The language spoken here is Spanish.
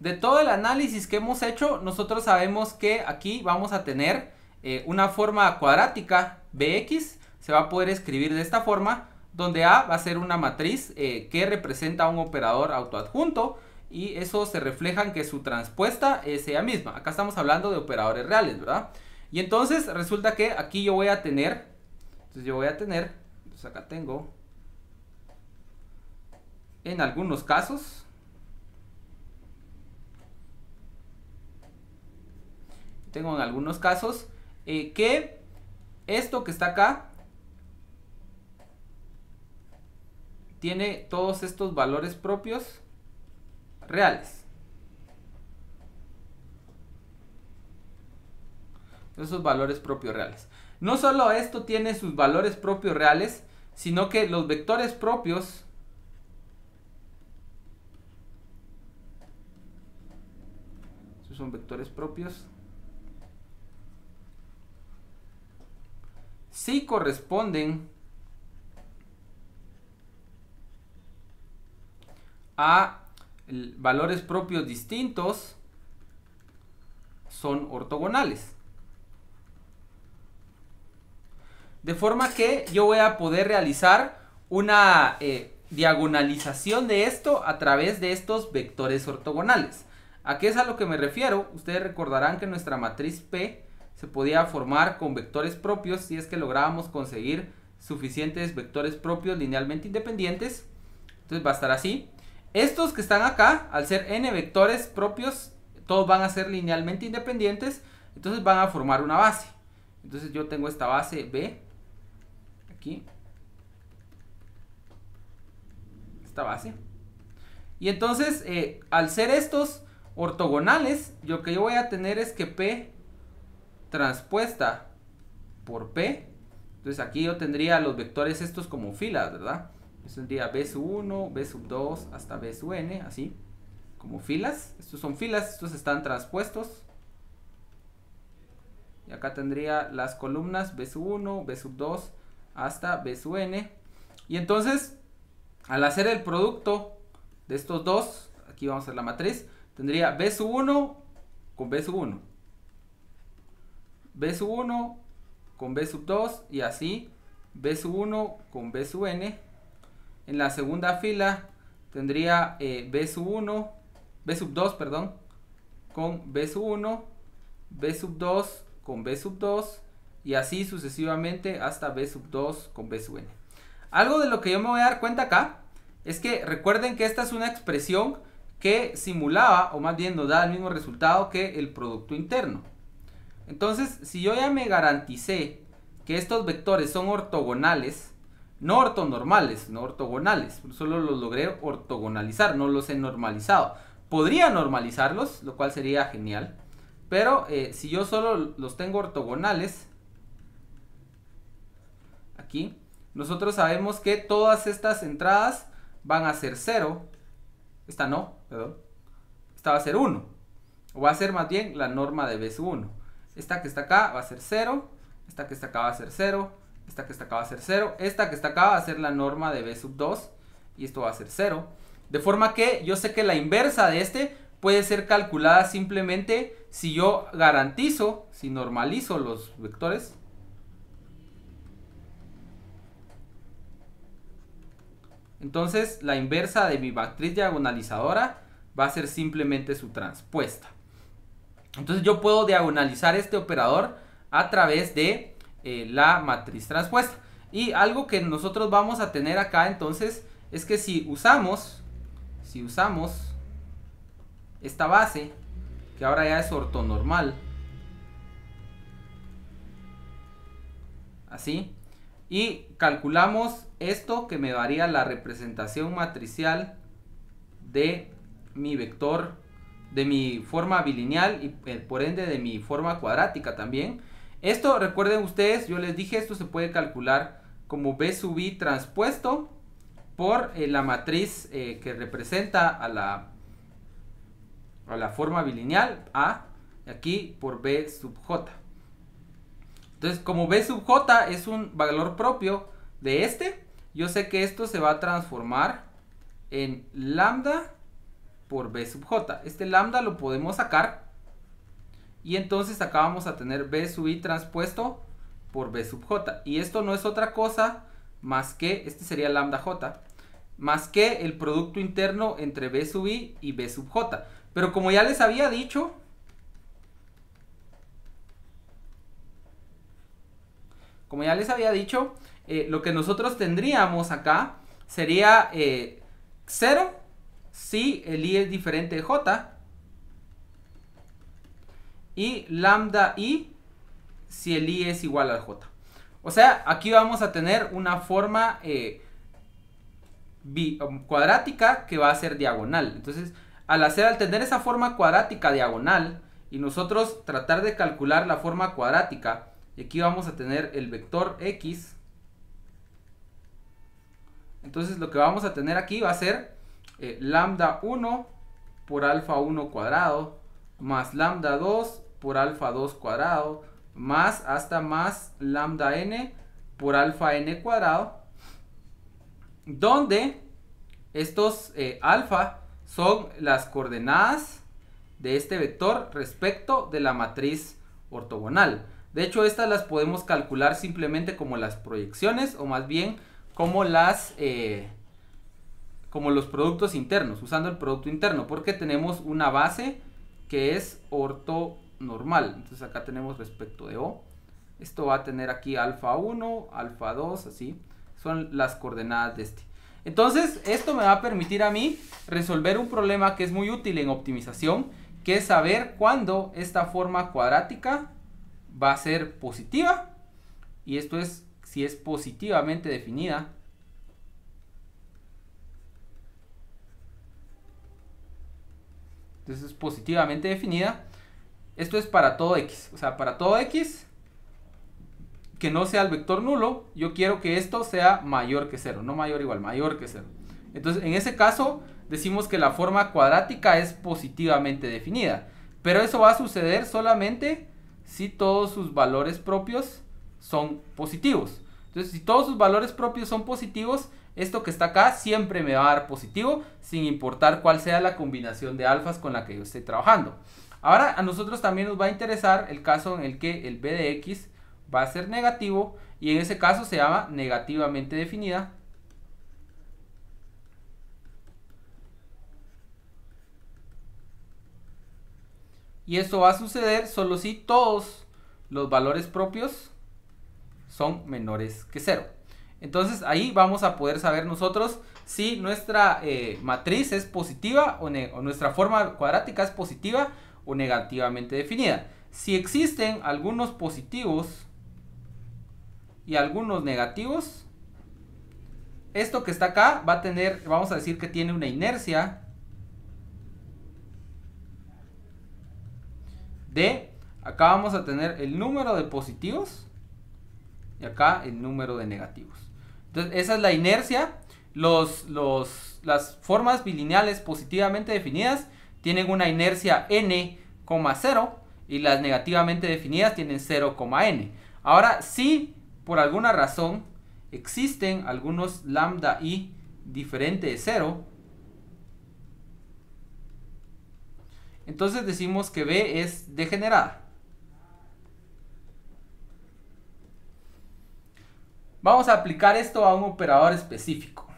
de todo el análisis que hemos hecho, nosotros sabemos que aquí vamos a tener eh, una forma cuadrática bx, se va a poder escribir de esta forma, donde A va a ser una matriz eh, que representa un operador autoadjunto y eso se refleja en que su transpuesta es ella misma. Acá estamos hablando de operadores reales, ¿verdad? Y entonces resulta que aquí yo voy a tener, entonces yo voy a tener, entonces acá tengo, en algunos casos, tengo en algunos casos eh, que esto que está acá tiene todos estos valores propios reales. Esos valores propios reales. No solo esto tiene sus valores propios reales, sino que los vectores propios Estos son vectores propios sí corresponden a valores propios distintos son ortogonales. De forma que yo voy a poder realizar una eh, diagonalización de esto a través de estos vectores ortogonales. ¿A qué es a lo que me refiero? Ustedes recordarán que nuestra matriz P se podía formar con vectores propios si es que lográbamos conseguir suficientes vectores propios linealmente independientes. Entonces va a estar así. Estos que están acá, al ser n vectores propios, todos van a ser linealmente independientes. Entonces van a formar una base. Entonces yo tengo esta base B. Aquí. Esta base. Y entonces, eh, al ser estos ortogonales, lo que yo voy a tener es que P transpuesta por P. Entonces aquí yo tendría los vectores estos como filas, ¿verdad? Yo tendría B sub 1, B sub 2 hasta B n, así, como filas. Estos son filas, estos están transpuestos. Y acá tendría las columnas B sub 1, B sub 2 hasta B n. Y entonces, al hacer el producto de estos dos, aquí vamos a hacer la matriz, tendría B sub 1 con B sub 1. B sub 1 con B sub 2 y así B sub 1 con B sub n. En la segunda fila tendría eh, B sub 1, B sub 2, perdón, con B sub 1, B sub 2 con B sub 2 y así sucesivamente hasta B sub 2 con B sub n. Algo de lo que yo me voy a dar cuenta acá es que recuerden que esta es una expresión que simulaba o más bien nos da el mismo resultado que el producto interno. Entonces, si yo ya me garanticé que estos vectores son ortogonales, no ortonormales, no ortogonales, solo los logré ortogonalizar, no los he normalizado. Podría normalizarlos, lo cual sería genial, pero eh, si yo solo los tengo ortogonales, aquí, nosotros sabemos que todas estas entradas van a ser 0, esta no, perdón, esta va a ser 1, o va a ser más bien la norma de B 1. Esta que está acá va a ser 0. Esta que está acá va a ser 0. Esta que está acá va a ser 0. Esta que está acá va a ser la norma de B sub 2. Y esto va a ser 0. De forma que yo sé que la inversa de este puede ser calculada simplemente si yo garantizo, si normalizo los vectores. Entonces la inversa de mi matriz diagonalizadora va a ser simplemente su transpuesta. Entonces yo puedo diagonalizar este operador a través de eh, la matriz transpuesta. Y algo que nosotros vamos a tener acá entonces es que si usamos, si usamos esta base, que ahora ya es ortonormal, así, y calculamos esto que me daría la representación matricial de mi vector de mi forma bilineal y eh, por ende de mi forma cuadrática también. Esto recuerden ustedes, yo les dije, esto se puede calcular como B sub i transpuesto por eh, la matriz eh, que representa a la, a la forma bilineal A, aquí por B sub j. Entonces, como B sub j es un valor propio de este, yo sé que esto se va a transformar en lambda por b sub j. Este lambda lo podemos sacar y entonces acá vamos a tener b sub i transpuesto por b sub j. Y esto no es otra cosa más que, este sería lambda j, más que el producto interno entre b sub i y b sub j. Pero como ya les había dicho, como ya les había dicho, eh, lo que nosotros tendríamos acá sería 0 eh, si el i es diferente de j y lambda i si el i es igual al j. O sea, aquí vamos a tener una forma eh, um, cuadrática que va a ser diagonal. Entonces, al hacer, al tener esa forma cuadrática diagonal y nosotros tratar de calcular la forma cuadrática, y aquí vamos a tener el vector x. Entonces, lo que vamos a tener aquí va a ser eh, lambda 1 por alfa 1 cuadrado más lambda 2 por alfa 2 cuadrado más hasta más lambda n por alfa n cuadrado donde estos eh, alfa son las coordenadas de este vector respecto de la matriz ortogonal. De hecho, estas las podemos calcular simplemente como las proyecciones o más bien como las eh, como los productos internos, usando el producto interno, porque tenemos una base que es ortonormal. Entonces acá tenemos respecto de O. Esto va a tener aquí alfa 1, alfa 2, así. Son las coordenadas de este. Entonces, esto me va a permitir a mí resolver un problema que es muy útil en optimización, que es saber cuándo esta forma cuadrática va a ser positiva. Y esto es si es positivamente definida. Entonces es positivamente definida. Esto es para todo x. O sea, para todo x que no sea el vector nulo, yo quiero que esto sea mayor que 0, no mayor igual, mayor que 0. Entonces, en ese caso, decimos que la forma cuadrática es positivamente definida. Pero eso va a suceder solamente si todos sus valores propios son positivos. Entonces, si todos sus valores propios son positivos, esto que está acá siempre me va a dar positivo, sin importar cuál sea la combinación de alfas con la que yo esté trabajando. Ahora, a nosotros también nos va a interesar el caso en el que el b de x va a ser negativo y en ese caso se llama negativamente definida. Y esto va a suceder solo si todos los valores propios son menores que cero. Entonces ahí vamos a poder saber nosotros si nuestra eh, matriz es positiva o, o nuestra forma cuadrática es positiva o negativamente definida. Si existen algunos positivos y algunos negativos. Esto que está acá va a tener, vamos a decir que tiene una inercia de, acá vamos a tener el número de positivos y acá el número de negativos. Entonces esa es la inercia. Los, los, las formas bilineales positivamente definidas tienen una inercia n,0 y las negativamente definidas tienen 0,n. Ahora, si por alguna razón existen algunos lambda i diferente de 0, entonces decimos que B es degenerada. Vamos a aplicar esto a un operador específico.